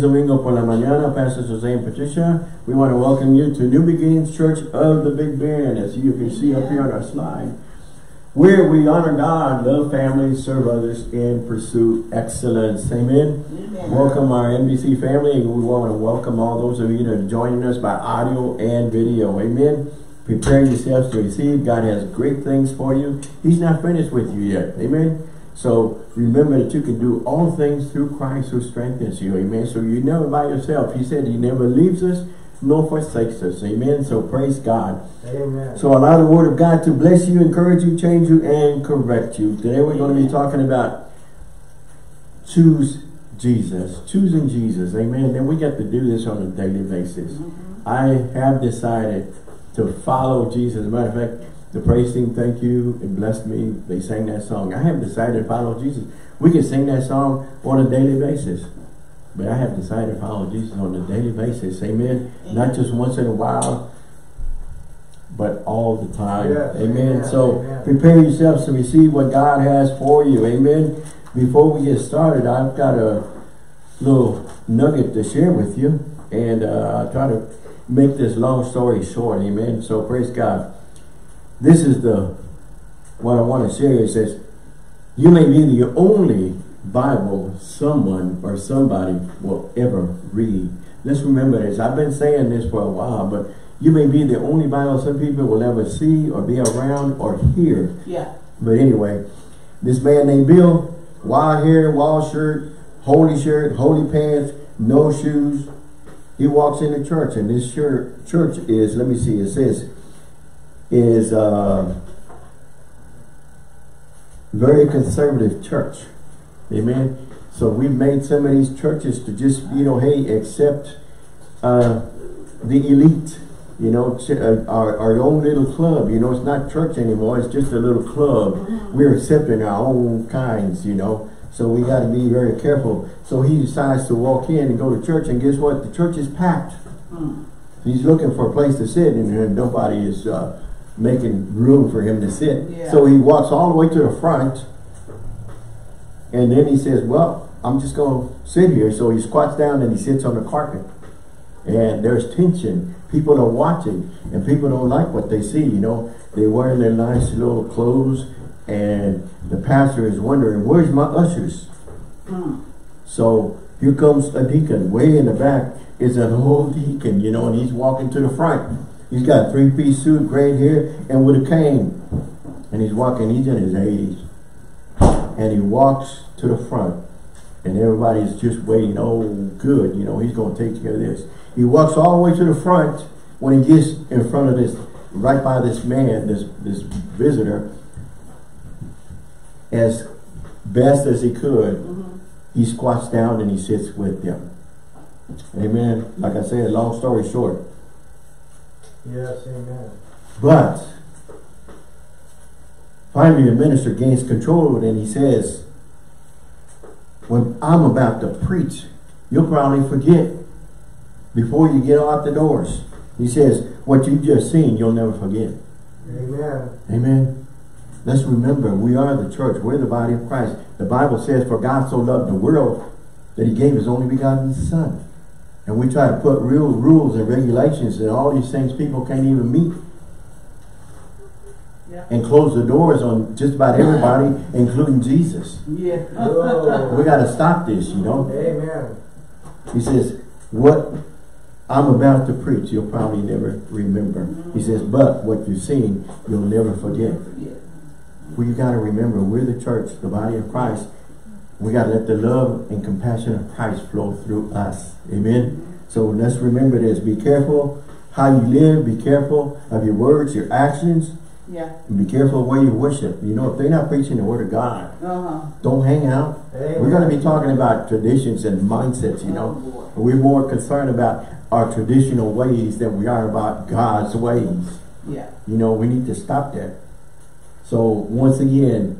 Domingo por la mañana, Pastor Jose and Patricia. We want to welcome you to New Beginnings Church of the Big Bend, as you can see up here on our slide, where we honor God, love family, serve others, and pursue excellence. Amen. Amen. Welcome our NBC family, and we want to welcome all those of you that are joining us by audio and video. Amen. Prepare yourselves to receive. God has great things for you. He's not finished with you yet. Amen. So remember that you can do all things through Christ who strengthens you. Amen. So you're never by yourself. He said he never leaves us nor forsakes us. Amen. So praise God. Amen. So allow the word of God to bless you, encourage you, change you, and correct you. Today we're going to be talking about choose Jesus. Choosing Jesus. Amen. And we get to do this on a daily basis. Mm -hmm. I have decided to follow Jesus. As a matter of fact, the praise team, thank you, it blessed me. They sang that song. I have decided to follow Jesus. We can sing that song on a daily basis. But I have decided to follow Jesus on a daily basis. Amen. Amen. Not just once in a while, but all the time. Yes. Amen. Amen. So Amen. prepare yourselves to receive what God has for you. Amen. Before we get started, I've got a little nugget to share with you. And uh, I'll try to make this long story short. Amen. So praise God. This is the what I want to share. It says, you may be the only Bible someone or somebody will ever read. Let's remember this. I've been saying this for a while, but you may be the only Bible some people will ever see or be around or hear. Yeah. But anyway, this man named Bill, wild hair, wild shirt, holy shirt, holy pants, no shoes. He walks into church, and this church, church is, let me see, it says, is a very conservative church. Amen. So we've made some of these churches to just, you know, hey, accept uh, the elite, you know, uh, our, our own little club. You know, it's not church anymore. It's just a little club. We're accepting our own kinds, you know. So we got to be very careful. So he decides to walk in and go to church, and guess what? The church is packed. Mm. He's looking for a place to sit, and nobody is uh, making room for him to sit. Yeah. So he walks all the way to the front, and then he says, well, I'm just going to sit here. So he squats down and he sits on the carpet. And there's tension. People are watching, and people don't like what they see, you know. They're wearing their nice little clothes, and the pastor is wondering, where's my ushers? Mm. So here comes a deacon. Way in the back is an old deacon, you know, and he's walking to the front. He's got three-piece suit, gray hair, and with a cane. And he's walking, he's in his 80s. And he walks to the front. And everybody's just waiting, oh, good, you know, he's going to take care of this. He walks all the way to the front. When he gets in front of this, right by this man, this, this visitor, as best as he could, mm -hmm. he squats down and he sits with them. Amen. Like I said, long story short. Yes, amen. But finally the minister gains control and he says, when I'm about to preach, you'll probably forget before you get out the doors. He says, what you've just seen, you'll never forget. Amen. Amen. Let's remember, we are the church. We're the body of Christ. The Bible says, for God so loved the world that he gave his only begotten son. And we try to put real rules and regulations and all these things people can't even meet. Yeah. And close the doors on just about everybody, including Jesus. Yeah. we got to stop this, you know. Amen. He says, what I'm about to preach, you'll probably never remember. Mm -hmm. He says, but what you've seen, you'll never forget. We got to remember, we're the church, the body of Christ. We got to let the love and compassion of Christ flow through us. Amen. So let's remember this. Be careful how you live. Be careful of your words, your actions. Yeah. And be careful where you worship. You know, if they're not preaching the word of God, uh -huh. don't hang out. Amen. We're going to be talking about traditions and mindsets, you know. Oh, We're more concerned about our traditional ways than we are about God's ways. Yeah. You know, we need to stop that. So once again,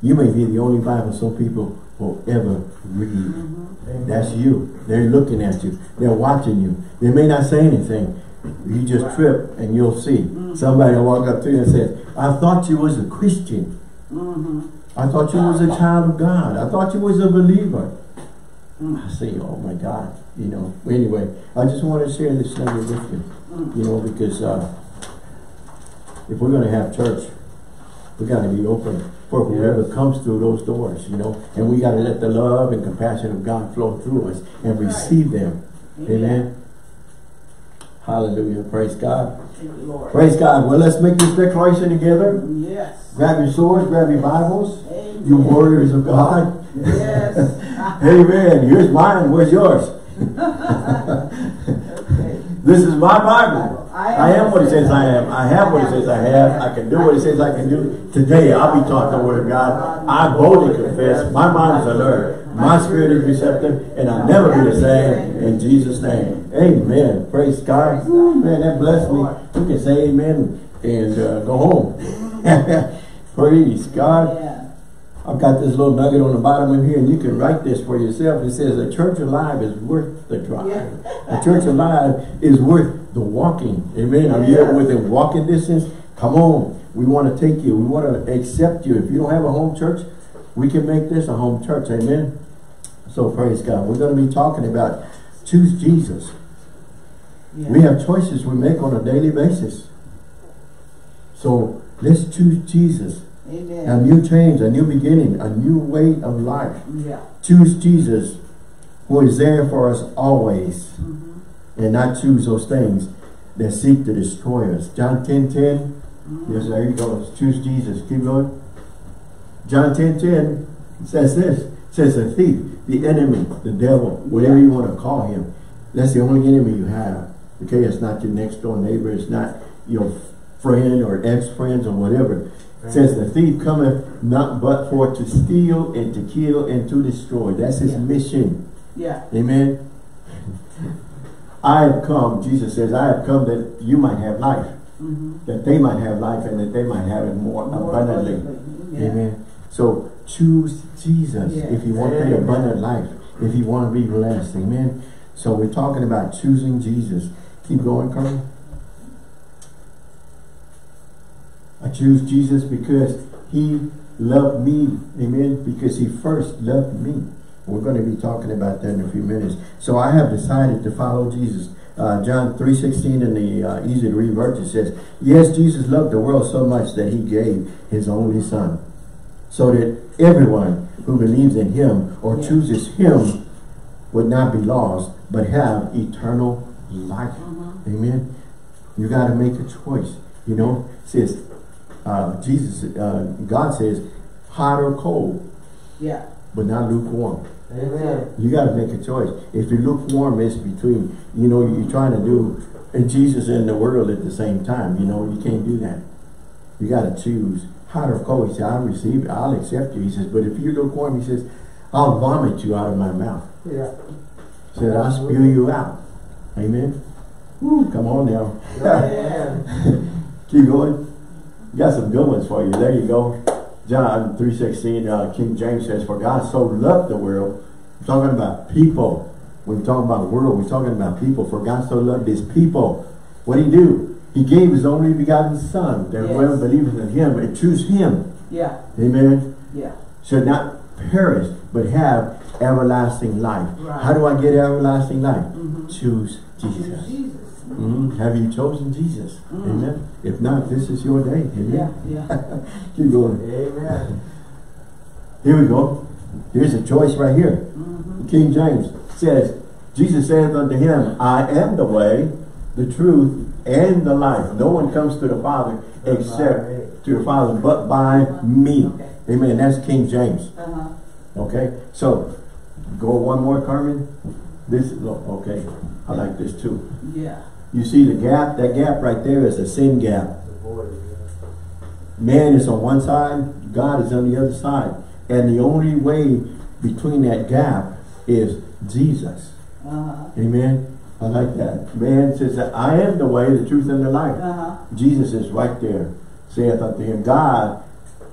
you may be the only Bible some people will ever read. Mm -hmm. That's you. They're looking at you. They're watching you. They may not say anything. You just right. trip and you'll see. Mm -hmm. Somebody will walk up to you and say, I thought you was a Christian. Mm -hmm. I thought you was a child of God. I thought you was a believer. I say, oh my God, you know. Anyway, I just want to share this nugget with you, you know, because uh, if we're going to have church, we got to be open for whoever Yes. comes through those doors, you know. And we got to let the love and compassion of God flow through us and receive them. Amen. Hallelujah. Praise God. You, Praise God. Well, let's make this declaration together. Yes. Grab your swords, grab your Bibles, Amen. you warriors of God. Yes. Amen. Here's mine. Where's yours? Okay. This is my Bible. I am what it says I am. I have what it says I have. I can do what it says I can do. Today I'll be taught the word of God. I boldly confess. My mind is alert. My spirit is receptive. And I'll never be the same. In Jesus' name. Amen. Praise God. Man, that blessed me. You can say amen and uh, go home. Praise God. I've got this little nugget on the bottom of here, and you can write this for yourself. It says, a church alive is worth the drive. Yeah. A church alive is worth the walking. Amen. Are you Yeah. within walking distance? Come on. We want to take you. We want to accept you. If you don't have a home church, we can make this a home church. Amen. So praise God. We're going to be talking about choose Jesus. Yeah. We have choices we make on a daily basis. So let's choose Jesus. A new change, a new beginning, a new way of life. Yeah. Choose Jesus who is there for us always Mhm. and not choose those things that seek to destroy us. John 10, 10. Yes, there you go. Choose Jesus. Keep going. John 10, 10 says this. Says the thief, the enemy, the devil, whatever you want to call him. That's the only enemy you have. Okay, it's not your next door neighbor. It's not your friend or ex-friends or whatever. Says the thief cometh not but for to steal and to kill and to destroy. That's his Yeah. mission. Yeah. Amen. I have come, Jesus says, I have come that you might have life, Mhm. that they might have life and that they might have it more, More abundantly. abundantly. Yeah. Amen. So choose Jesus if you want that abundant life, if you want to be blessed. Amen. So we're talking about choosing Jesus. Keep going, Carl. I choose Jesus because he loved me. Amen. Because he first loved me. We're going to be talking about that in a few minutes. So I have decided to follow Jesus. Uh, John 3.16 in the uh, easy to read version says, Yes, Jesus loved the world so much that he gave his only son. So that everyone who believes in him or Yeah. chooses him would not be lost, but have eternal life. Mhm. Amen. You got to make a choice. You know, says uh, Jesus, uh, God says, hot or cold, Yeah. but not lukewarm. Amen. You got to make a choice. If you're lukewarm, it's between, you know, you're trying to do Jesus and the world at the same time. You know, you can't do that. You got to choose hot or cold. He said, I'll receive it. I'll accept you. He says, but if you're lukewarm, he says, I'll vomit you out of my mouth. Yeah. He said, I'll spew you out. Amen. Woo, come on now. Keep going. Got some good ones for you. There you go. John 3.16, uh, King James says, For God so loved the world. Talking about people. When we're talking about the world, we're talking about people. For God so loved his people. What did he do? He gave his only begotten son. That Yes. whoever believes in him and choose him. Yeah. Amen. Yeah. Should not perish, but have everlasting life. Right. How do I get everlasting life? Mhm. Choose Choose Jesus. Jesus. Mhm. Have you chosen Jesus? Mm. Amen. If not, this is your day. Amen. Yeah. Yeah. Keep going. Amen. Here we go. Here's a choice right here. Mhm. King James says, Jesus saith unto him, I am the way, the truth, and the life. No one comes to the Father except to the Father but by me. Okay. Amen. That's King James. Uh-huh. Okay. So, go one more, Carmen. This is, oh, okay. I like this too. Yeah. You see the gap? That gap right there is a sin gap. Man is on one side, God is on the other side. And the only way between that gap is Jesus. Uh-huh. Amen. I like that. Man says that I am the way, the truth, and the life. Uh-huh. Jesus is right there. Saith unto him, God,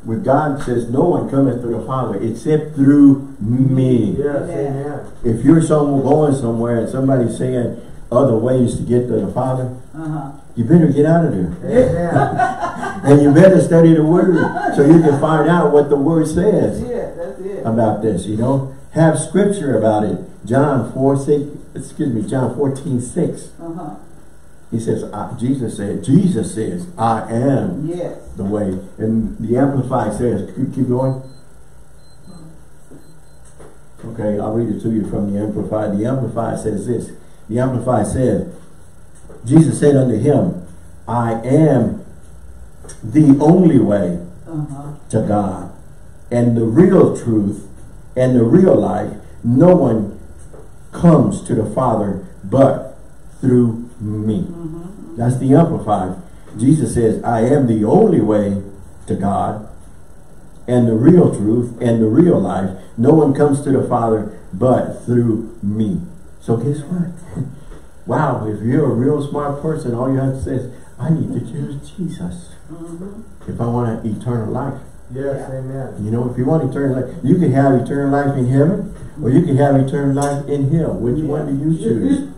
with God says, no one cometh to the Father except through me. Yes, Amen. amen. If you're someone going somewhere and somebody's saying other ways to get to the Father, Uh-huh. you better get out of there. Amen. And you better study the Word so you can find out what the Word That's says it. That's it. about this, you know. have scripture about it. John 4, 6, excuse me, John 14, 6. Uh-huh. He says, I, Jesus said, Jesus says, I am Yes. the way. And the Amplified says, keep, keep going. Okay, I'll read it to you from the Amplified. The Amplified says this. The Amplified said, Jesus said unto him, I am the only way Uh-huh. to God and the real truth and the real life. No one comes to the Father but through me. Mm-hmm. That's the Amplified. Jesus says, I am the only way to God and the real truth and the real life. No one comes to the Father but through me. So guess what? wow, if you're a real smart person, all you have to say is, I need to choose Jesus Mm-hmm. if I want eternal life. Yes, Yeah. amen. You know, if you want eternal life, you can have eternal life in heaven or you can have eternal life in hell. Which one do you choose?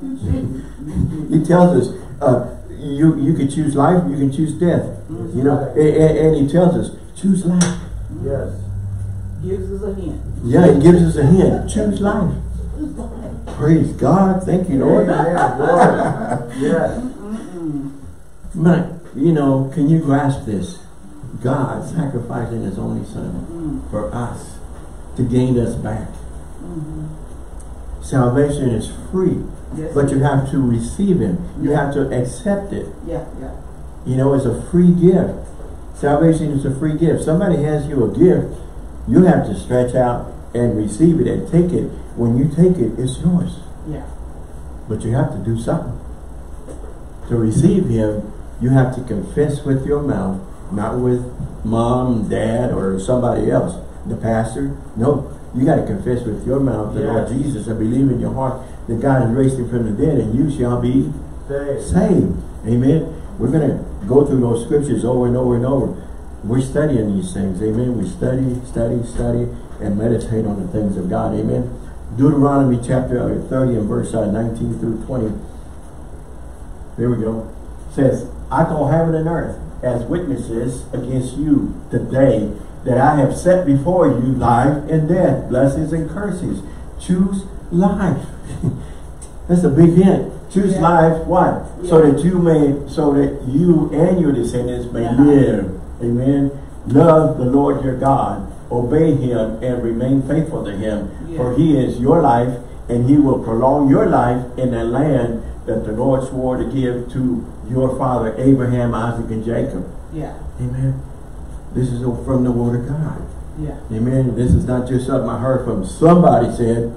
he tells us, uh, you you can choose life, you can choose death. You know, and, and- and he tells us, choose life. Yes. Gives us a hint. Yeah, he gives us a hint. Choose life. Praise God. Thank you, Lord. Amen. Lord. Yes. Man, you know, can you grasp this? God sacrificing his only son Mm. for us to gain us back. Mhm. Salvation is free, Yes. but you have to receive him. You have to accept it. Yeah, yeah. You know, it's a free gift. Salvation is a free gift. Somebody hands you a gift, you have to stretch out and receive it and take it. When you take it, it's yours. Yeah. But you have to do something. To receive him, you have to confess with your mouth, not with mom, dad, or somebody else, the pastor. No, you got to confess with your mouth the Lord Jesus and believe in your heart that God has raised him from the dead and you shall be Say. saved. Amen. We're going to go through those scriptures over and over and over. We're studying these things. Amen. We study, study, study, and meditate on the things of God. Amen. Deuteronomy chapter 30 and verse uh, 19 through 20. There we go. Says, I call heaven and earth as witnesses against you today that I have set before you life and death, blessings and curses. Choose life. That's a big hint. Choose Yeah. life, what? So that you may, so that you and your descendants may Yeah. live. Amen. Love the Lord your God. Obey him and remain faithful to him. For he is your life and he will prolong your life in the land that the Lord swore to give to your father Abraham, Isaac, and Jacob. Yeah. Amen. This is from the word of God. Yeah. Amen. This is not just something I heard from somebody said.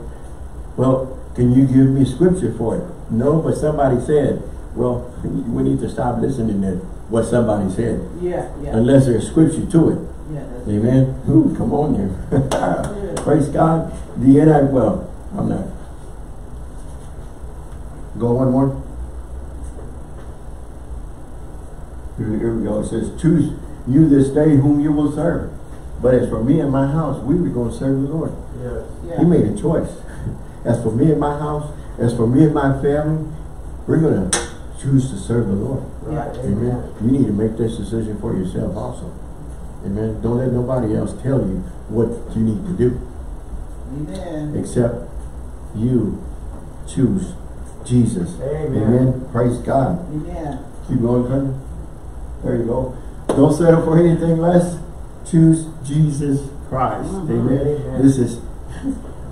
Well, can you give me scripture for it? No, but somebody said. Well, we need to stop listening to what somebody said. Yeah. Yeah. Unless there's scripture to it. Amen. Ooh, come on here. Praise God. The end I, well, I'm not. Go one more. Here, here we go. It says, choose you this day whom you will serve. But as for me and my house, we were going to serve the Lord. Yes. Yeah. He made a choice. As for me and my house, as for me and my family, we're going to choose to serve the Lord. Right. Amen. Amen. You need to make this decision for yourself also. Amen. Don't let nobody else tell you what you need to do. Amen. Except you choose Jesus. Amen. Praise God. Amen. Keep going, Colonel. There you go. Don't settle for anything less. Choose Jesus Christ. Mhm. Amen. Amen. This is,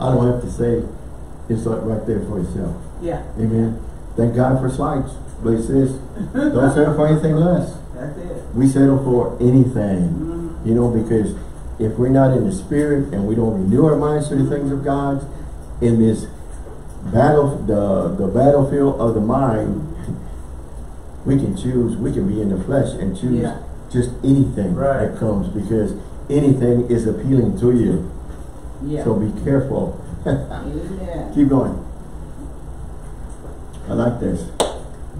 I don't have to say, it's like right there for yourself. Yeah. Amen. Thank God for slides. But it says, don't settle for anything less. That's it. We settle for anything. Mhm. You know, because if we're not in the spirit and we don't renew our minds to the things of God, in this battle, the, the battlefield of the mind, we can choose, we can be in the flesh and choose Yeah. just anything Right. that comes because anything is appealing to you. Yeah. So be careful. Amen. Keep going. I like this.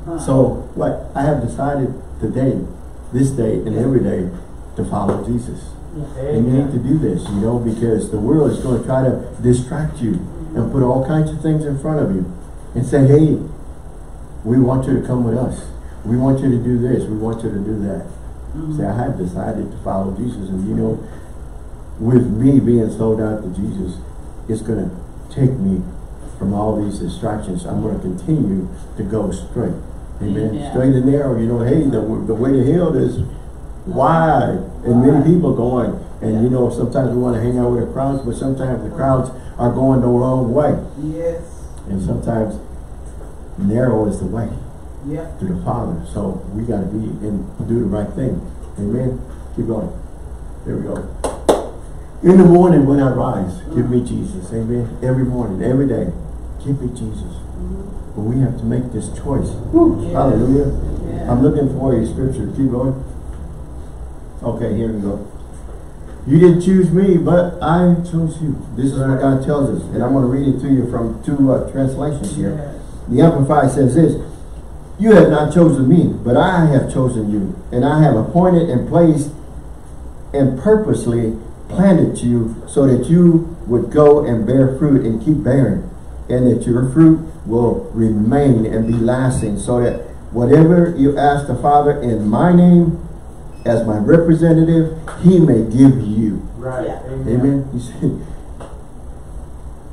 Huh. So, what I have decided today, this day and every day, to follow Jesus. Yeah. And you need to do this, you know, because the world is going to try to distract you and put all kinds of things in front of you and say, hey, we want you to come with us. We want you to do this. We want you to do that. Mhm. Say, I have decided to follow Jesus. And you know, with me being sold out to Jesus, it's going to take me from all these distractions. I'm going to continue to go straight. Amen. Yeah. Straight and narrow. You know, hey, the, the way to hell is wide and many people going. And you know, sometimes we want to hang out with the crowds, but sometimes the crowds are going the wrong way. Yes. And sometimes narrow is the way Yep. to the Father. So we got to be and do the right thing. Amen. Keep going. There we go. In the morning when I rise, give me Jesus. Amen. Every morning, every day, give me Jesus. But we have to make this choice. Yes. Hallelujah. Yeah. I'm looking for a scripture. Keep going. Okay, here we go. You didn't choose me, but I chose you. This is what God tells us. And I'm going to read it to you from two uh, translations here. Yes. The Amplified says this, You have not chosen me, but I have chosen you, and I have appointed and placed and purposely planted you so that you would go and bear fruit and keep bearing, and that your fruit will remain and be lasting, so that whatever you ask the Father in my name, as my representative, he may give you. Right. Yeah. Amen. Amen. You see,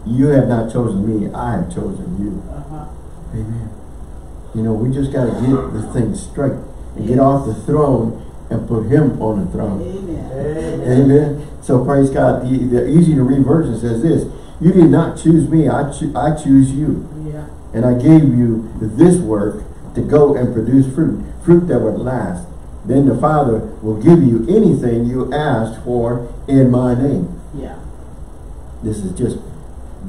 you have not chosen me, I have chosen you. Uh-huh. Amen. You know, we just got to get the thing straight and get off the throne and put him on the throne. Amen. Amen. Amen. So praise God. The, the easy to read version says this, you did not choose me, I, cho I choose you. Yeah. And I gave you this work to go and produce fruit, fruit that would last. Then the Father will give you anything you asked for in my name. Yeah. This is just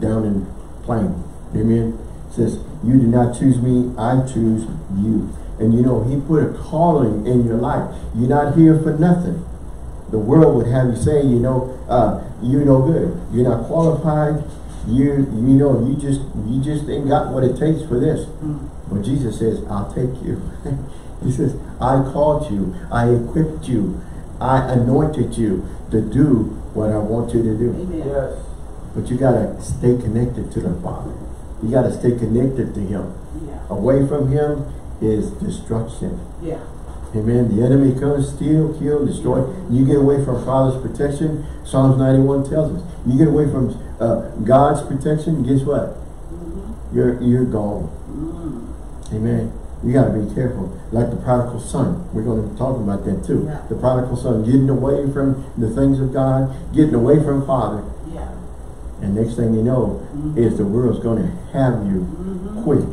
down in plain. Amen. It says, you do not choose me, I choose you. And you know, he put a calling in your life. You're not here for nothing. The world would have you say, you know, uh, you're no good. You're not qualified. You, you know, you just, you just ain't got what it takes for this. Mm. But Jesus says, I'll take you. he says, I called you. I equipped you. I anointed you to do what I want you to do. Amen. Yes. But you got to stay connected to the Father. You got to stay connected to Him. Yeah. Away from Him is destruction. Yeah. Amen. The enemy comes, steal, kill, destroy. You get away from Father's protection. Psalms 91 tells us. You get away from uh, God's protection, guess what? Mm-hmm. You're, you're gone. Mm. Amen. You got to be careful. Like the prodigal son. We're going to be talking about that too. Yeah. The prodigal son getting away from the things of God, getting away from Father. Yeah. And next thing you know Mhm. is the world's going to have you Mm-hmm. quick.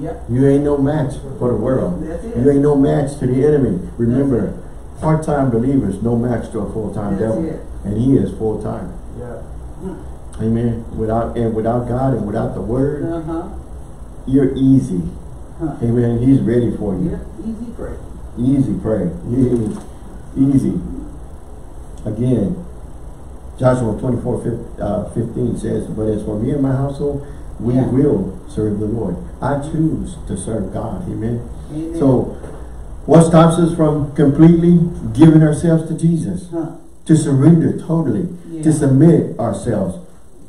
Yep. You ain't no match for the world. You ain't no match to the enemy. Remember, part-time believers no match to a full-time devil. it. And he is full-time. Amen. Without and without God and without the word, Uh-huh. you're easy. Huh. Amen. He's ready for you. Easy prey. Easy prey. Easy. Easy. Again, Joshua 24, fif- uh, 15 says, But as for me and my household, we Yeah. will serve the Lord. I choose to serve God. Amen. Amen. So, what stops us from completely giving ourselves to Jesus? Huh. To surrender totally. Yeah. To submit ourselves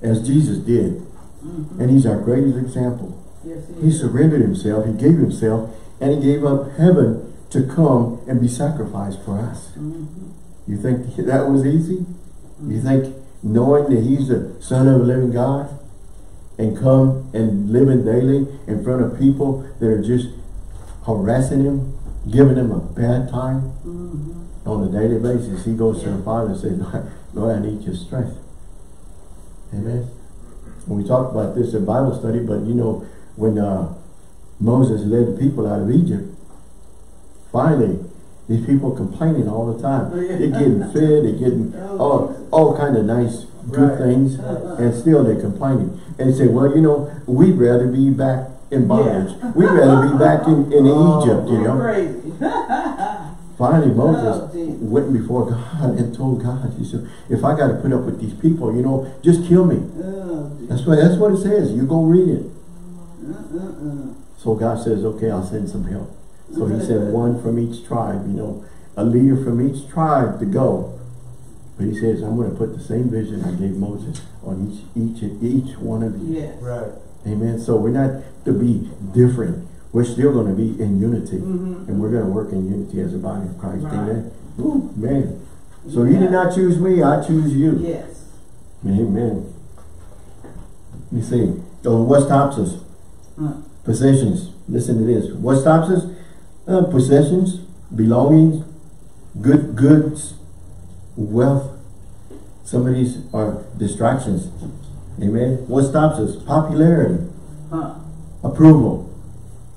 as Jesus did. Mhm. And he's our greatest example. Yes, it He surrendered himself, he gave himself, and he gave up heaven to come and be sacrificed for us. Mhm. You think that was easy? You think knowing that he's the son of a living God and come and living daily in front of people that are just harassing him, giving him a bad time Mhm. on a daily basis, he goes to the Father and says, Lord, I need your strength. Amen. We talked about this in Bible study, but you know, when uh, Moses led the people out of Egypt, finally, these people complaining all the time. Oh, yeah. They're getting fed, they're getting Oh, all, all kind of nice, good Right. things, and still they're complaining. And they say, well, you know, we'd rather be back in bondage. We'd rather be back in, in Oh, Egypt, you know. crazy. Finally, Moses went before God and told God, he said, if I got to put up with these people, you know, just kill me. That's what, that's what it says. You go read it. Uh-uh. So God says, okay, I'll send some help. So he sent uh-huh. one from each tribe, you know, a leader from each tribe to go. But he says, I'm going to put the same vision I gave Moses on each, each, each one of you. Yes. Right. Amen. So we're not to be different. We're still going to be in unity. Mhm. And we're going to work in unity as a body of Christ. Right. Amen. Ooh, man. So you did not choose me, I choose you. Yes. Amen. You see, so what stops us? Huh. Possessions. Listen to this. What stops us? Uh, possessions, belongings, good goods, wealth. Some of these are distractions. Amen. What stops us? Popularity, Huh. approval,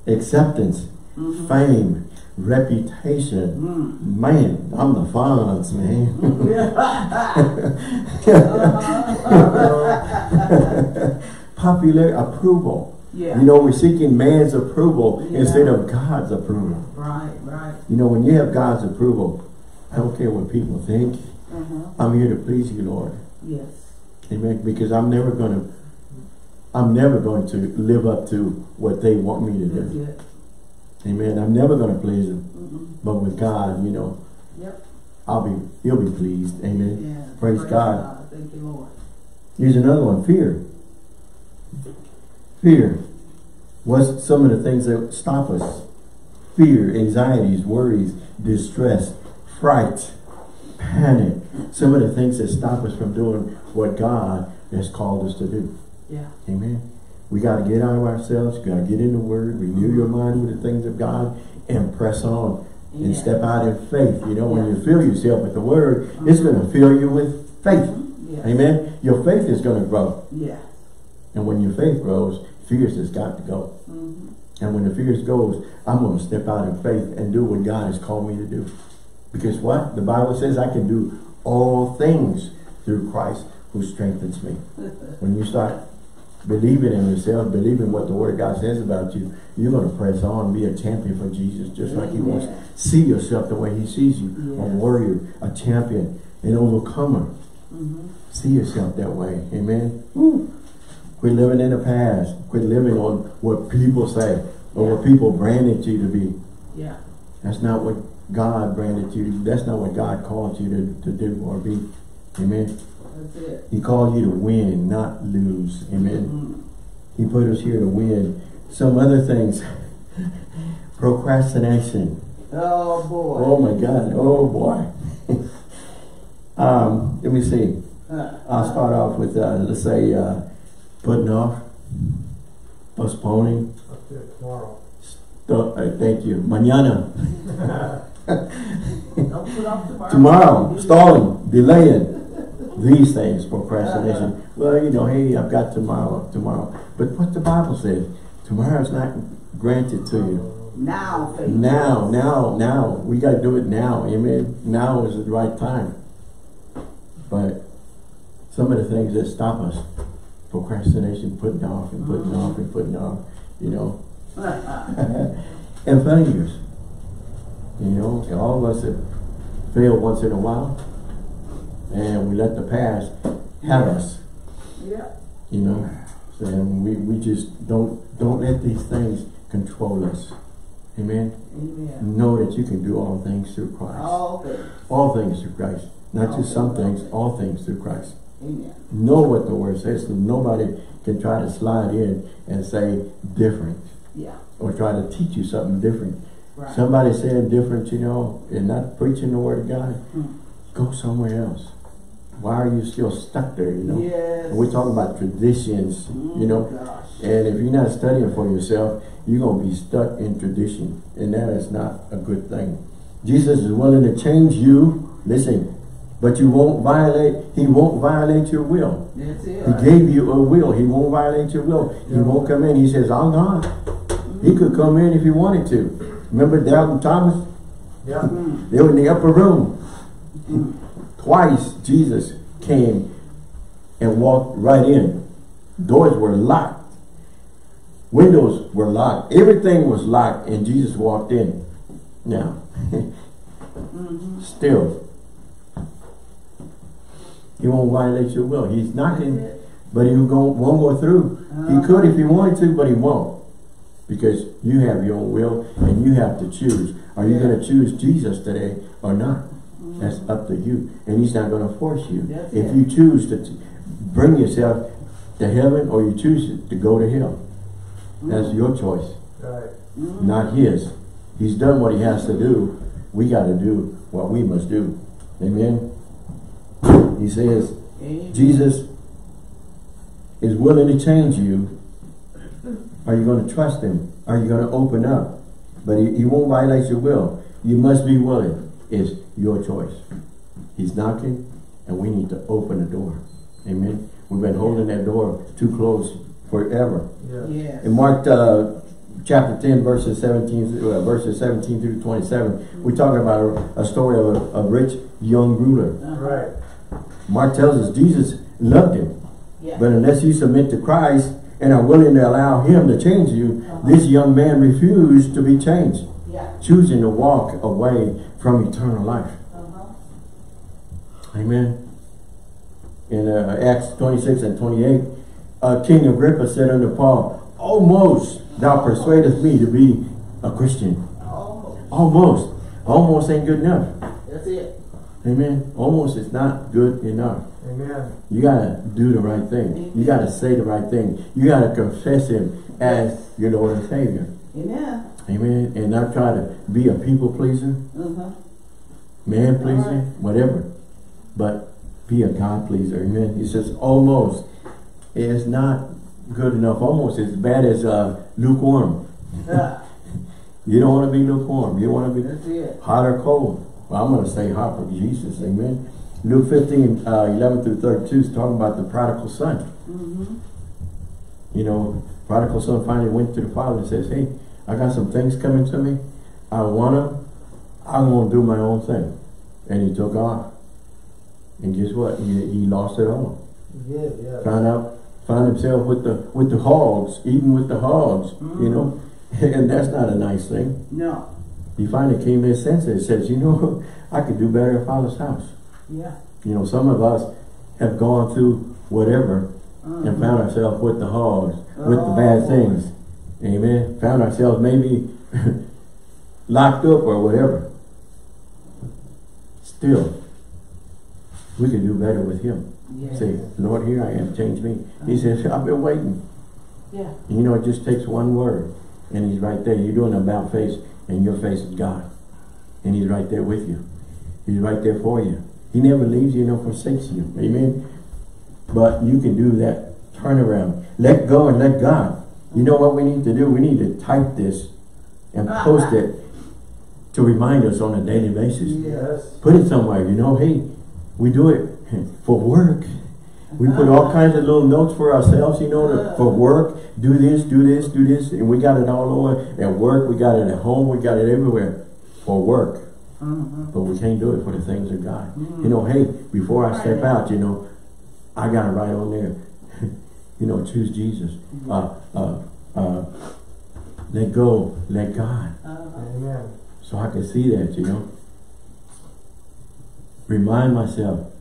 acceptance, Mhm. fame, reputation. Mm. Man, I'm the fonz, man. Popular approval. Yeah. You know, we're seeking man's approval Yeah. instead of God's approval. Right, right. You know, when you have God's approval, I don't care what people think. Uh-huh. I'm here to please you, Lord. Yes. Amen. Because I'm never going to, I'm never going to live up to what they want me to do. Amen. I'm never going to please them. Mm-mm. But with God, you know, Yep. I'll be, He'll be pleased. Amen. Yeah. Praise God. Thank you, Lord. Here's another one, fear. Fear. What's some of the things that stop us? Fear, anxieties, worries, distress, fright, panic. Some of the things that stop us from doing what God has called us to do. Yeah. Amen. We got to get out of ourselves. got to get in the Word, renew your mind with the things of God, and press on and step out in faith. You know, when Yeah. you fill yourself with the Word, it's going to fill you with faith. Yes. Amen. Your faith is going to grow. Yes. And when your faith grows, fears has got to go. Mhm. And when the fears goes, I'm going to step out in faith and do what God has called me to do. Because what? The Bible says I can do all things through Christ who strengthens me. When you start believing in yourself, believing what the Word of God says about you, you're going to press on, be a champion for Jesus, just like He wants. See yourself the way He sees you. A warrior, a champion, an overcomer. Mhm. See yourself that way. Amen. Woo. Quit living in the past. Quit living on what people say or what people branded you to be. Yeah. That's not what God branded you. That's not what God called you to, to do or be. Amen. That's it. He called you to win, not lose. Amen. Mhm. He put us here to win. Some other things. Procrastination. Oh boy. Oh my God. Oh boy. um, let me see. Uh, I'll start off with, uh, let's say, uh, putting off, postponing. Up there tomorrow. Stu- uh, thank you. Mañana. Don't put off tomorrow. Tomorrow. Stalling. Delaying. These things, procrastination. Uh-huh. Well, you know, hey, I've got tomorrow, tomorrow. But what the Bible says, tomorrow's not granted to you. Now, faith. Now, now, now. We got to do it now. Amen. Now is the right time. But some of the things that stop us, procrastination, putting off and putting off and putting off, you know, and failures. You know, all of us have failed once in a while, and we let the past have us. yeah. You know, so and we we just don't don't let these things control us. Amen. Amen. Know that you can do all things through Christ. All things. All things through Christ. Not just some things, all things through Christ. Amen. Know what the word says. So nobody can try to slide in and say different Yeah. or try to teach you something different. Right. Somebody saying different, you know, and not preaching the word of God, Hmm. go somewhere else. Why are you still stuck there, you know? Yes. We're talking about traditions, you know. Mm, Gosh. And if you're not studying for yourself, you're going to be stuck in tradition. And that is not a good thing. Jesus is willing to change you, listen, but you won't violate, he won't violate your will. That's it. He gave you a will. He won't violate your will. He won't come in. He says, I'm God. He could come in if he wanted to. Remember Doubting Thomas? Yeah. Mm, They were in the upper room. Twice Jesus came and walked right in. Doors were locked. Windows were locked. Everything was locked and Jesus walked in. Now, still, he won't violate your will. He's knocking, but he won't go, won't go through. He uh-huh. could if he wanted to, but he won't. Because you have your own will and you have to choose. Are you Yeah. going to choose Jesus today or not? That's up to you. And he's not going to force you. That's if it. you choose to t- bring yourself to heaven or you choose to go to hell, that's your choice, Right. Mm, not his. He's done what he has to do. We got to do what we must do. Amen. He says, Amen. Jesus is willing to change you, are you going to trust him? Are you going to open up? But he, he won't violate your will. You must be willing. It's your choice. He's knocking and we need to open the door. Amen. We've been holding that door too close forever. Yes. Yes. In Mark uh, chapter 10, verses 17, uh, verses 17 through 27, we talk about a, a story of a, a rich young ruler. Uh-huh. Right. Mark tells us Jesus loved him. Yeah. But unless you submit to Christ and are willing to allow him to change you, Uh-huh. this young man refused to be changed, Yeah. choosing to walk away from eternal life. Uh-huh. Amen. In uh, Acts 26 and 28, uh, King Agrippa said unto Paul, Almost thou persuadest me to be a Christian. Almost. Almost. Almost ain't good enough. That's it. Amen. Almost is not good enough. Amen. You gotta do the right thing. You gotta say the right thing. You gotta confess him as your Lord and Savior. Amen. Amen. And not try to be a people pleaser, Uh-huh. man pleaser, Alright. whatever. But be a God pleaser. Amen. He says almost is not good enough. Almost as bad as uh, lukewarm. Yeah. You don't want to be lukewarm. You want to be hot or cold. Well, I'm going to say hot for Jesus. Amen. Luke 15, uh, 11 through 32 is talking about the prodigal son. Mm-hmm. You know, prodigal son finally went to the father and says, hey, I got some things coming to me. I want them. I'm going to do my own thing. And he took off. And guess what? He, he lost it all. Yeah, yeah. Found out, found himself with the with the hogs, eating with the hogs, you know. And that's not a nice thing. No. He finally came to his senses and says, you know, I could do better at Father's house. Yeah. You know, some of us have gone through whatever Uh-huh. and found ourselves with the hogs, with the bad Oh. things. Amen. Found ourselves maybe locked up or whatever. Still, we can do better with him. Yeah. Say, Lord, here I am, change me. He uh-huh. says, I've been waiting. Yeah. You know, it just takes one word. And he's right there. You're doing an about face, and your face is God. And he's right there with you. He's right there for you. He never leaves you nor forsakes you. Amen. But you can do that turnaround. Let go and let God. You know what we need to do? We need to type this and ah. post it to remind us on a daily basis. Yes. Put it somewhere, you know, hey, we do it for work. We put all ah. kinds of little notes for ourselves, you know, to- ah. for work. Do this, do this, do this. And we got it all over. At work, we got it at home, we got it everywhere. For work. Uh-huh. But we can't do it for the things of God. You mm. know, hey, before I step out, you know, I got it right on there. You know, choose Jesus. Uh, uh, uh, let go, let God. Uh-huh. Amen. So I can see that, you know. Remind myself.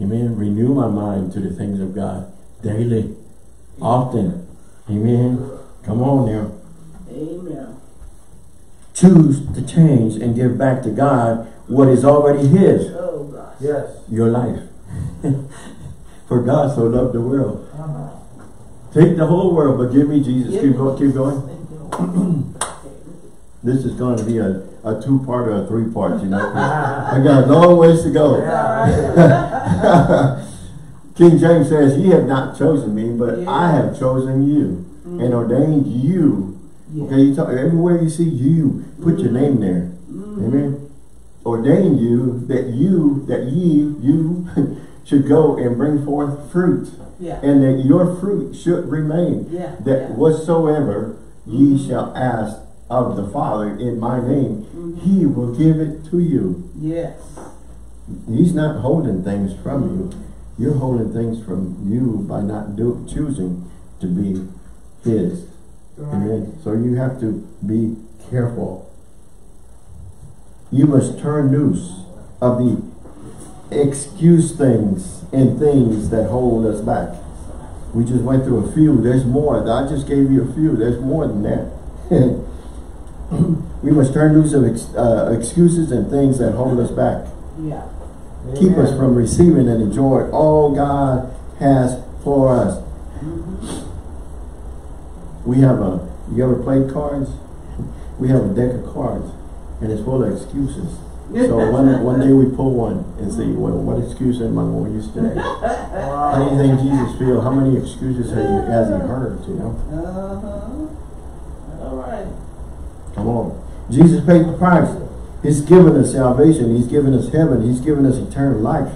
Amen. Renew my mind to the things of God daily, often. Amen. Come on now. Amen. Choose to change and give back to God what is already His, Oh, gosh. Yes. your life. For God so loved the world. Uh-huh. Take the whole world, but give me Jesus. Give Keep going. Keep going. Thank you, Lord. This is going to be a, a two-part or a three-part, you know. I got a long ways to go. King James says, Ye have not chosen me, but I have chosen you and mm-hmm. ordained you. Yeah. Okay, you talk everywhere you see you, put your mm-hmm. name there. Mm-hmm. Amen. Ordain you that you, that ye, you should go and bring forth fruit, Yeah. and that your fruit should remain. Yeah. That yeah. whatsoever ye shall ask of the Father in my name, mm-hmm. he will give it to you. Yes. He's not holding things from you. You're holding things from you by not do, choosing to be his. Right. Amen. So you have to be careful. You must turn loose of the excuse things and things that hold us back. We just went through a few. There's more. I just gave you a few. There's more than that. we must turn loose of ex, uh, excuses and things that hold us back. Yeah. Keep us from receiving and enjoying all God has for us. We have a, you ever played cards? We have a deck of cards and it's full of excuses. So one, one day we pull one and see, well, what excuse am I going to use today? How do you think Jesus feel? How many excuses has he, has he heard, you know? Uh-huh. All right. Come on. Jesus paid the price. He's given us salvation. He's given us heaven. He's given us eternal life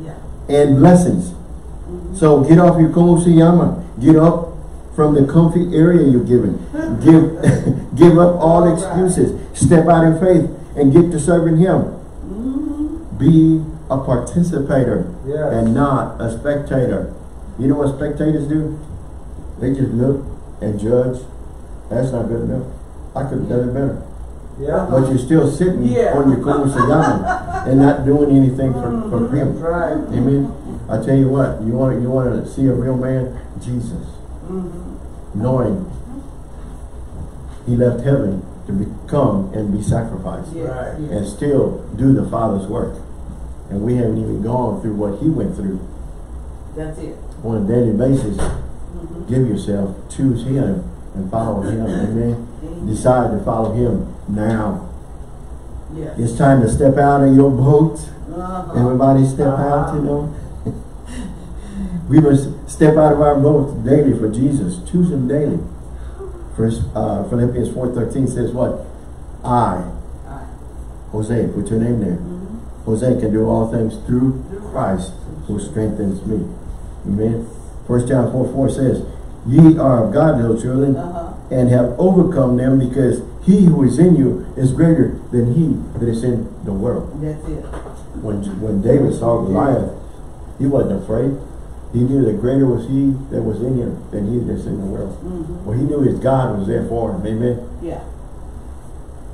Yeah. and blessings. So get off your koshiyama. Get up from the comfy area you're given. Give, give up all excuses. Step out in faith and get to serving Him. Mm-hmm. Be a participator Yes. and not a spectator. You know what spectators do? They just look and judge. That's not good enough. I could have done it better. Yeah. But you're still sitting Yeah. on your como se llama and not doing anything for, for Him. right. Amen. I tell you what, you want you want to see a real man, Jesus, Mm-hmm. knowing he left heaven to become and be sacrificed Yes. Right. and still do the Father's work. And we haven't even gone through what he went through That's it. on a daily basis. Mm-hmm. Give yourself, choose him and follow him. Amen. Decide to follow him now. Yes. It's time to step out of your boat. Uh-huh. Everybody step out, you know. we must step out of our boat daily for Jesus. Choose him daily. First uh, Philippians 4.13 says what? I, Aye. Jose, put your name there. Mhm. Jose can do all things through Christ who strengthens me. Amen. First John 4, 4 says, Ye are of God, little children, Uh-huh. and have overcome them because he who is in you is greater than he that is in the world. That's it. When, when David saw Goliath, he wasn't afraid. He knew that greater was he that was in him than he that's in the world. Mm-hmm. Well, he knew his God was there for him. Amen. Yeah.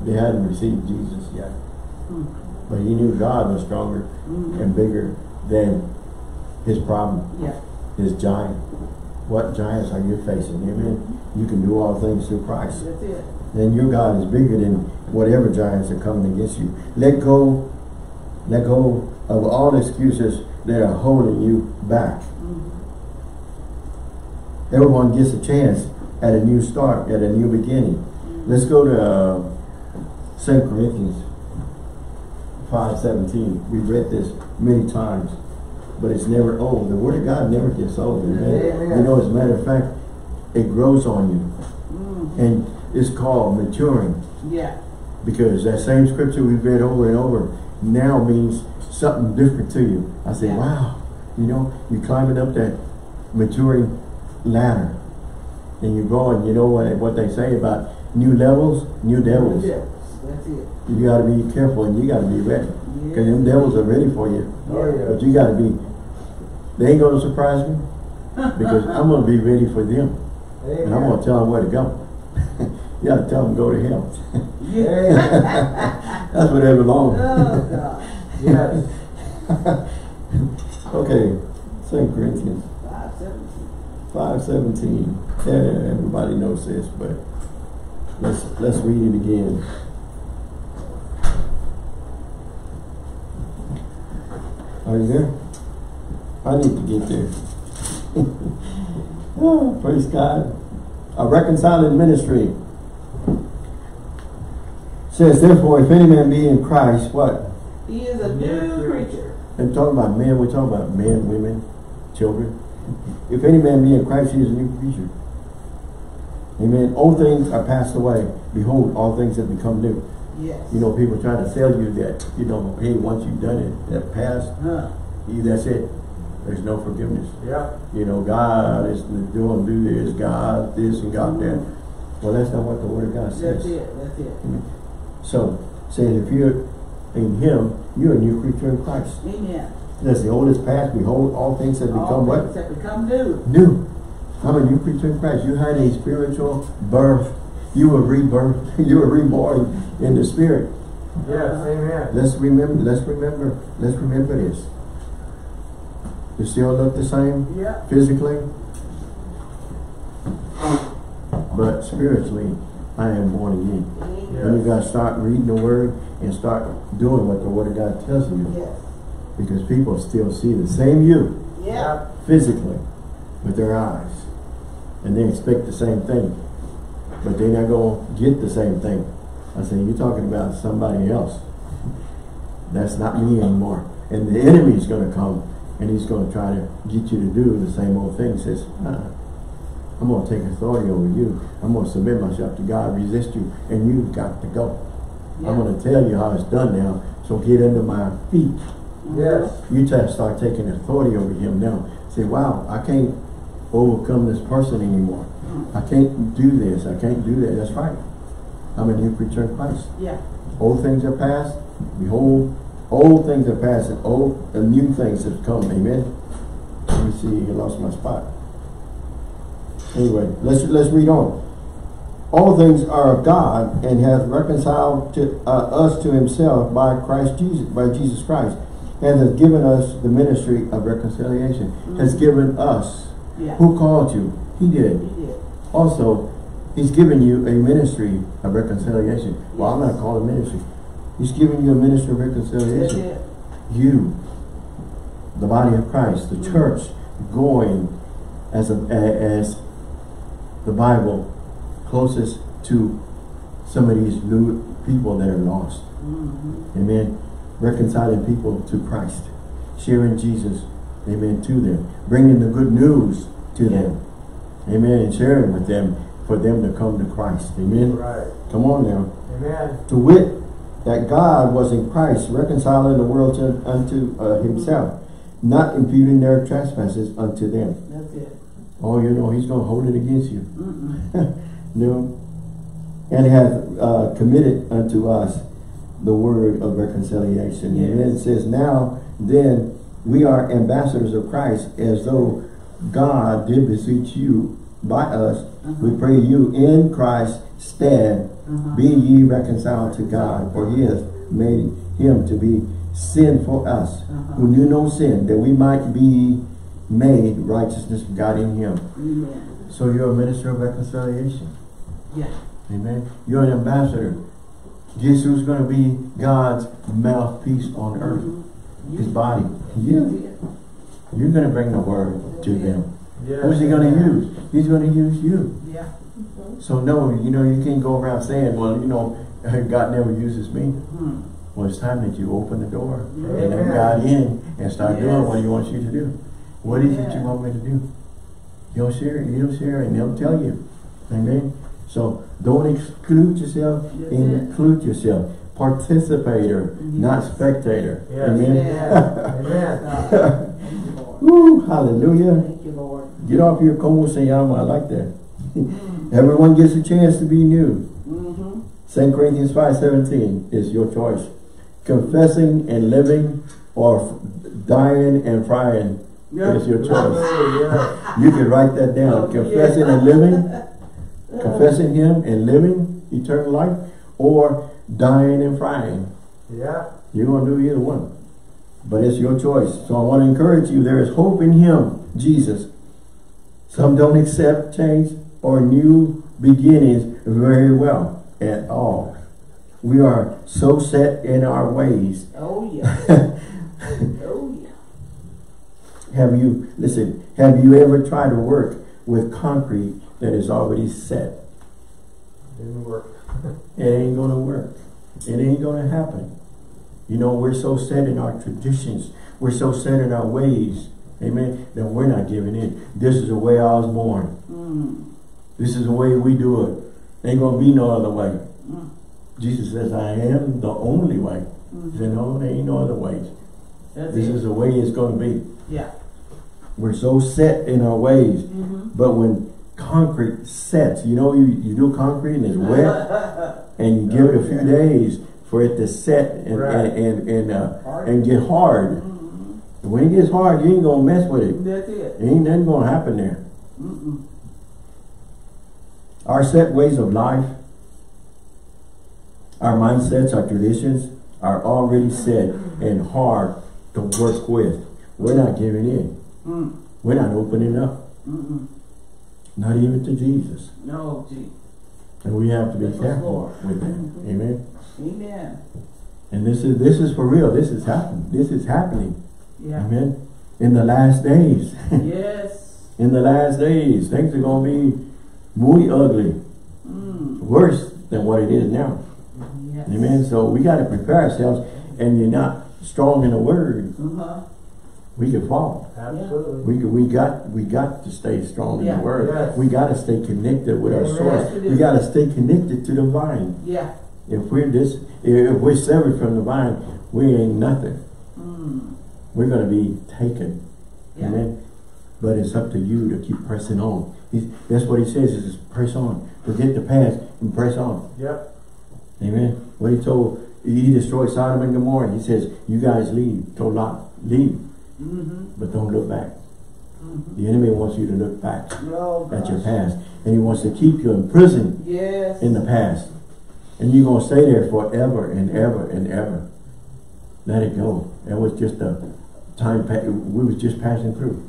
They hadn't received Jesus yet. Mm-hmm. But he knew God was stronger Mm-hmm. and bigger than his problem, Yeah. his giant. What giants are you facing? Amen. You can do all things through Christ. That's it. Then your God is bigger than whatever giants are coming against you. Let go, let go of all excuses that are holding you back. Everyone gets a chance at a new start, at a new beginning. Let's go to uh, 2 Corinthians 5.17. We've read this many times, but it's never old. The Word of God never gets old. Amen. You know, as a matter of fact, it grows on you. Mm-hmm. And it's called maturing. Yeah. Because that same scripture we've read over and over now means something different to you. I say, Yeah. wow, you know, you're climbing up that maturing ladder. And you're going, you know what what they say about new levels, new devils. Yeah. That's it. You gotta be careful and you gotta be ready. Because them devils are ready for you. Oh, yeah. But you gotta be, they ain't gonna surprise me. Because I'm gonna be ready for them. And I'm gonna tell them where to go. you gotta tell them go to hell. Yeah. That's where they belong. Oh, God. Yes. okay, Second Corinthians Five seventeen. five seventeen. Yeah, everybody knows this, but let's let's read it again. Are you there? I need to get there. oh, praise God. A reconciling ministry says, therefore, if any man be in Christ, what? He is a new creature. And talking about men, we're talking about men, women, children. If any man be in Christ, he is a new creature. Amen. Old things are passed away. Behold, all things have become new. Yes. You know, people try to sell you that, you know, hey, once you've done it, that past, Huh. you, that's it. There's no forgiveness. Yeah. You know, God is doing, do this, God this and God that. Well, that's not what the Word of God says. That's it. That's it. So, saying if you're in Him, you're a new creature in Christ. Amen. That's the oldest past. Behold, all things have become All what? things have become new. New. I'm a new in Christ. You had a spiritual birth. You were rebirth. You were reborn in the Spirit. Yes. Amen. Let's remember. Let's remember. Let's remember this. You still look the same Yeah. physically, but spiritually, I am born again. Amen. And you got to start reading the Word and start doing what the Word of God tells you, Yes. Because people still see the same you Yeah. physically with their eyes, and they expect the same thing, but they're not going to get the same thing. I say, you're talking about somebody else. That's not me anymore. And the enemy's going to come and he's going to try to get you to do the same old thing. He says, uh, I'm going to take authority over you. I'm going to submit myself to God, resist you, and you've got to go. Yeah. I'm going to tell you how it's done now, so get under my feet. Yes. You try to start taking authority over him now. Say, wow, I can't overcome this person anymore. I can't do this. I can't do that. That's right. I'm a new creature in Christ. Yeah. Old things are past. Behold, old things are past and old and new things have come. Amen. Let me see, I lost my spot. Anyway, let's let's read on. All things are of God and hath reconciled to uh, us to himself by Christ Jesus, by Jesus Christ, and has given us the ministry of reconciliation. Has given us. Yeah. Who called you? He did. He did. Also, he's given you a ministry of reconciliation. Well, I'm not calling ministry. He's given you a ministry of reconciliation. You, the body of Christ, the Mhm. church, going as a, as the Bible closest to some of these new people that are lost. Mhm. Amen. Reconciling people to Christ. Sharing Jesus. Amen. To them. Bringing the good news to Yeah. them. Amen. And sharing with them for them to come to Christ. Amen. Right. Come on now. Amen. To wit, that God was in Christ reconciling the world to, unto uh, himself, not imputing their trespasses unto them. That's it. Oh, you know, he's going to hold it against you. Mm-mm. no. And hath uh, committed unto us the word of reconciliation. Yes. And then it says, now then we are ambassadors of Christ, as though God did beseech you by us. We Uh-huh. pray you in Christ's stead, Uh-huh. be ye reconciled to God, for he has made him to be sin for us, Uh-huh. who knew no sin, that we might be made righteousness of God in him. So you're a minister of reconciliation. Yeah. Amen. You're an ambassador. Guess who's going to be God's mouthpiece on earth? Mhm. His body. You. You're going to bring the word to them. Yes. Who's he going to use? He's going to use you. Yeah. So no, you know, you can't go around saying, well, you know, God never uses me. Hmm. Well, it's time that you open the door and Amen. let God in and start doing what he wants you to do. What is it you want me to do? He'll share it, he'll share it, and he'll tell you. Amen. So don't exclude yourself, include yourself. Participator, not spectator. Yes. Amen. Amen. Woo, hallelujah. Thank you, Lord. Get off your como se llama. I like that. Everyone gets a chance to be new. Mm-hmm. 2 Corinthians 5.17 is your choice. Confessing and living or dying and frying is your choice. Yes. You can write that down. Oh, Confessing yeah. and living, confessing Him and living eternal life, or dying and frying. Yeah. You're going to do either one. But it's your choice. So I want to encourage you, there is hope in Him, Jesus. Some don't accept change or new beginnings very well at all. We are so set in our ways. Oh, yeah. oh, yeah. Have you, listen, have you ever tried to work with concrete that is already set? Didn't work. It ain't gonna work. It ain't gonna happen. You know, we're so set in our traditions. We're so set in our ways. Amen. That we're not giving in. This is the way I was born. Mm. This is the way we do it. Ain't gonna be no other way. Mm. Jesus says, I am the only way. Mm. He said, no, there ain't no other ways. That's This it. is the way it's gonna be. Yeah. We're so set in our ways. Mm-hmm. But when concrete sets, you know, you, you do concrete and it's wet, and you give it a few days for it to set and Right. and and, and, uh, and get hard. Mhm. When it gets hard, you ain't gonna mess with it. That's it. Ain't nothing gonna happen there. Mm-mm. Our set ways of life, our mindsets, our traditions are already set and hard to work with. We're not giving in. Mm. We're not opening up. Not even to Jesus. No, gee. And we have to be careful Lord. with that. Amen. Amen. And this is this is for real. This is happening. This is happening. Yeah. Amen. In the last days. yes. In the last days, things are gonna be muy ugly. Mm. Worse than what it is now. Yes. Amen. So we gotta prepare ourselves and you're not strong in the word, Uh-huh. We could fall. Absolutely. We could, we got we got to stay strong in Yeah. the word. Yes. We got to stay connected with our source. Yes, we got to stay connected to the vine. Yeah. If we're this, if we're severed from the vine, we ain't nothing. Mm. We're gonna be taken. Yeah. Amen. But it's up to you to keep pressing on. He's, that's what he says is press on. Forget the past and press on. Yep. Amen. What he told, he destroyed Sodom and Gomorrah. He says, you guys leave. Told Lot, leave, Mm-hmm. but don't look back. Mm-hmm. The enemy wants you to look back Oh, at your past. And he wants to keep you in prison Yes. in the past. And you're going to stay there forever and ever and ever. Let it go. That was just a time, we was just passing through.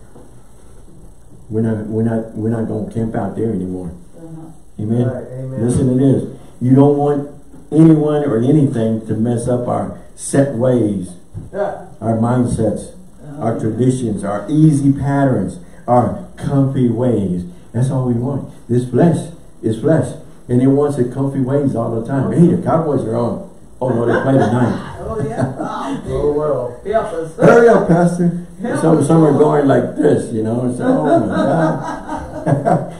We're not, we're not, we're not going to camp out there anymore. Uh-huh. Amen. Right. Amen. Listen to this. You don't want anyone or anything to mess up our set ways, Yeah. our mindsets. Our traditions, our easy patterns, our comfy ways. That's all we want. This flesh is flesh. And it wants the comfy ways all the time. Hey, the Cowboys are on. Oh no, they play tonight. Oh, yeah. Oh, Oh, well. Help us. Hurry up, Pastor. Help Some, us, some are going like this, you know. So, oh my God.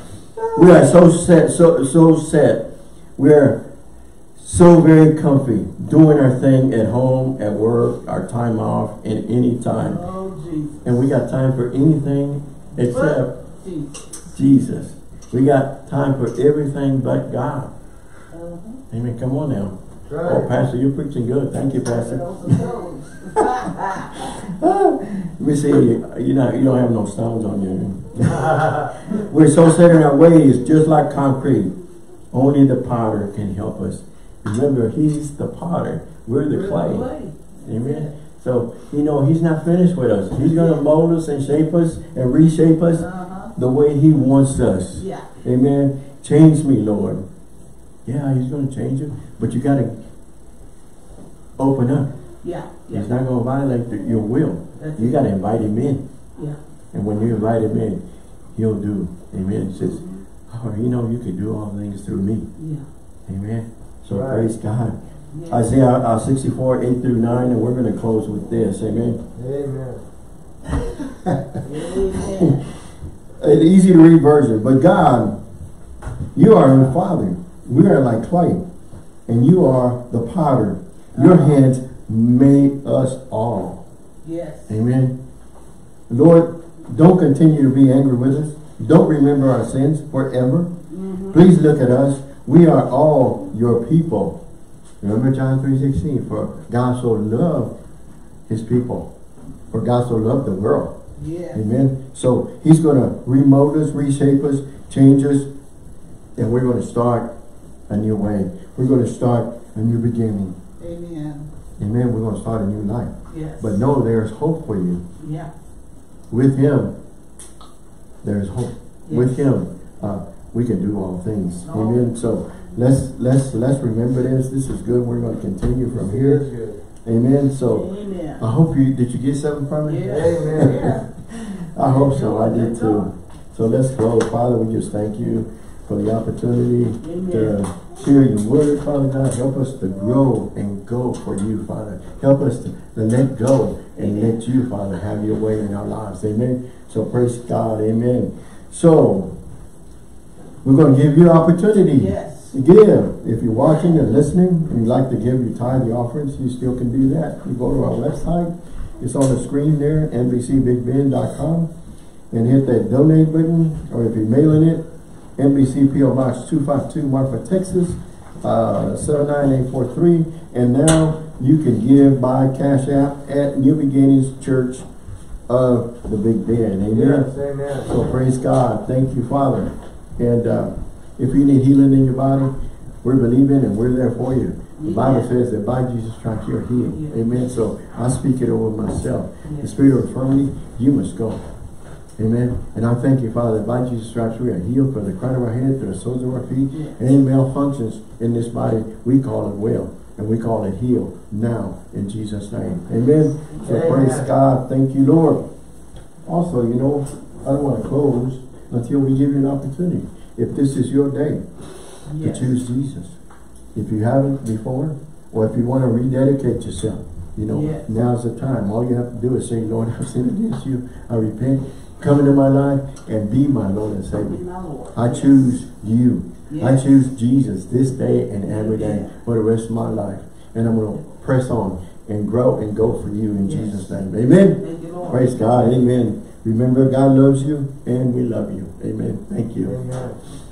we are so set, so so set. We're so very comfy, doing our thing at home, at work, our time off, and any time. Oh. And we got time for anything except Jesus. We got time for everything but God. Uh-huh. Amen. Come on now. Right. Oh, Pastor, you're preaching good. Thank you, Pastor. Those are those. Let me see. You know, you don't have no stones on you. We're so set in our ways, just like concrete. Only the potter can help us. Remember, he's the potter. We're the clay. Amen. So, you know, he's not finished with us. He's going to mold us and shape us and reshape us Uh-huh. the way he wants us. Yeah. Amen. Change me, Lord. Yeah, he's going to change you. But you got to open up. Yeah. Yeah. He's not going to violate the, your will. That's You got to invite him in. Yeah. And when you invite him in, he'll do. Amen. He says, oh, you know, you can do all things through me. Yeah. Amen. So Right. praise God. Isaiah uh, 64, 8 through 9, and we're going to close with this. Amen. Amen. Amen. An easy to read version. But God, you are the Father. We are like clay, and you are the potter. Your Uh-huh. hands made us all. Yes. Amen. Lord, don't continue to be angry with us. Don't remember our sins forever. Mm-hmm. Please look at us. We are all your people. Remember John 3.16, for God so loved his people. For God so loved the world. Yeah. Amen. So he's going to remold us, reshape us, change us, and we're going to start a new way. We're going to start a new beginning. Amen. Amen. We're going to start a new life. Yes. But know there's hope for you. Yeah. With him, there's hope. Yes. With him, uh, we can do all things. Amen. So let's let's let's remember this. This is good. We're going to continue from It here. is good. Amen. So Amen. I hope you did you get something from it? Yeah. Amen. Yeah. I hope so. I did too. So let's go. Father, we just thank you for the opportunity Amen. to share your word, Father God. Help us to grow and go for you, Father. Help us to, to let go and Amen. let you, Father, have your way in our lives. Amen. So praise God. Amen. So we're going to give you opportunity. Yes. To Give. If you're watching and listening and you'd like to give your tithe, the offerings, you still can do that. You go to our website. It's on the screen there, NBCBigBend.com, and hit that donate button, or if you're mailing it, NBC PO Box 252, Marfa, Texas, uh, 79843. And now you can give by Cash App at New Beginnings Church of the Big Bend. Amen. Yes, amen. So praise God. Thank you, Father. And uh, if you need healing in your body, we're believing and we're there for you. The Bible Yeah. says that by Jesus Christ you're healed. Yeah. Amen. So I speak it over myself. The spirit of infirmity, you must go. Amen. And I thank you, Father, that by Jesus Christ we are healed from the crown of our head to the soles of our feet. Yes. Any malfunctions in this body, we call it well. And we call it healed now in Jesus' name. Amen. So praise God. Thank you, Lord. Also, you know, I don't want to close until we give you an opportunity. If this is your day Yes. to choose Jesus, if you haven't before, or if you want to rededicate yourself, You know, Yes. now's the time. All you have to do is say, Lord, I've sinned against you. I repent. Come into my life and be my Lord and Savior. Lord. I Yes. choose you. I choose Jesus this day and every day for the rest of my life. And I'm going to press on and grow and go for you in Yes. Jesus' name. Amen. You, Praise God. Amen. Remember, God loves you and we love you. Amen. Thank you. Amen.